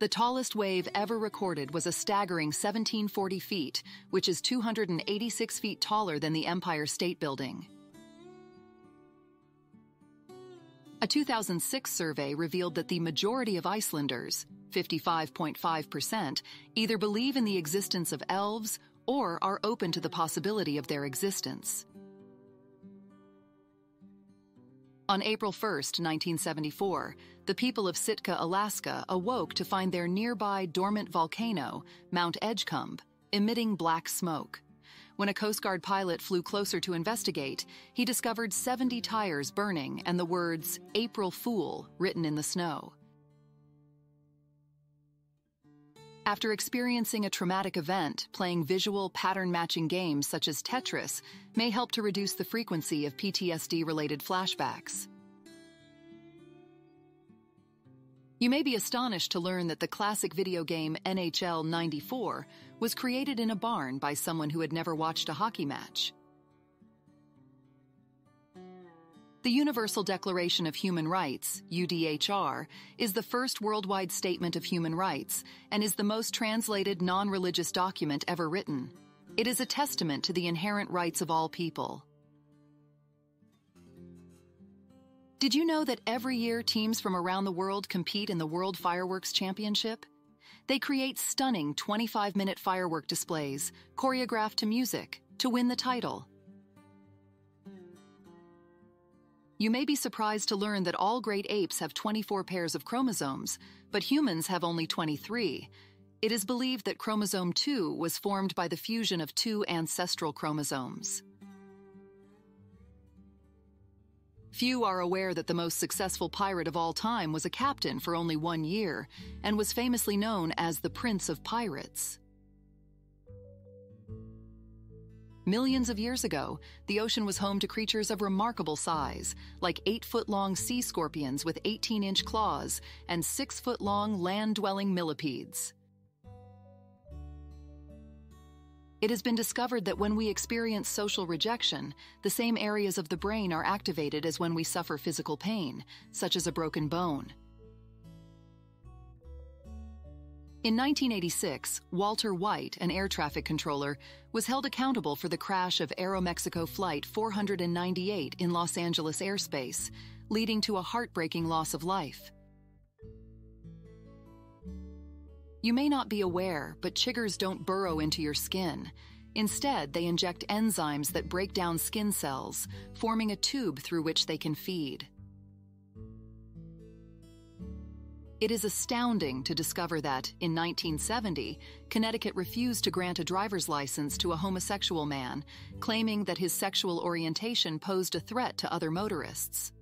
The tallest wave ever recorded was a staggering 1740 feet, which is 286 feet taller than the Empire State Building. A 2006 survey revealed that the majority of Icelanders, 55.5%, either believe in the existence of elves or are open to the possibility of their existence. On April 1, 1974, the people of Sitka, Alaska awoke to find their nearby dormant volcano, Mount Edgecumbe, emitting black smoke. When a Coast Guard pilot flew closer to investigate, he discovered 70 tires burning and the words April Fool written in the snow. After experiencing a traumatic event, playing visual pattern matching games such as Tetris may help to reduce the frequency of PTSD related flashbacks. You may be astonished to learn that the classic video game NHL 94 was created in a barn by someone who had never watched a hockey match. The Universal Declaration of Human Rights, UDHR, is the first worldwide statement of human rights and is the most translated non-religious document ever written. It is a testament to the inherent rights of all people. Did you know that every year teams from around the world compete in the World Fireworks Championship? They create stunning 25 minute firework displays, choreographed to music, to win the title. You may be surprised to learn that all great apes have 24 pairs of chromosomes, but humans have only 23. It is believed that chromosome 2 was formed by the fusion of two ancestral chromosomes. Few are aware that the most successful pirate of all time was a captain for only one year and was famously known as the Prince of Pirates. Millions of years ago, the ocean was home to creatures of remarkable size, like 8 foot long sea scorpions with 18 inch claws and 6 foot long land dwelling millipedes. It has been discovered that when we experience social rejection, the same areas of the brain are activated as when we suffer physical pain, such as a broken bone. In 1986, Walter White, an air traffic controller, was held accountable for the crash of Aeromexico Flight 498 in Los Angeles airspace, leading to a heartbreaking loss of life. You may not be aware, but chiggers don't burrow into your skin. Instead, they inject enzymes that break down skin cells, forming a tube through which they can feed. It is astounding to discover that, in 1970, Connecticut refused to grant a driver's license to a homosexual man, claiming that his sexual orientation posed a threat to other motorists.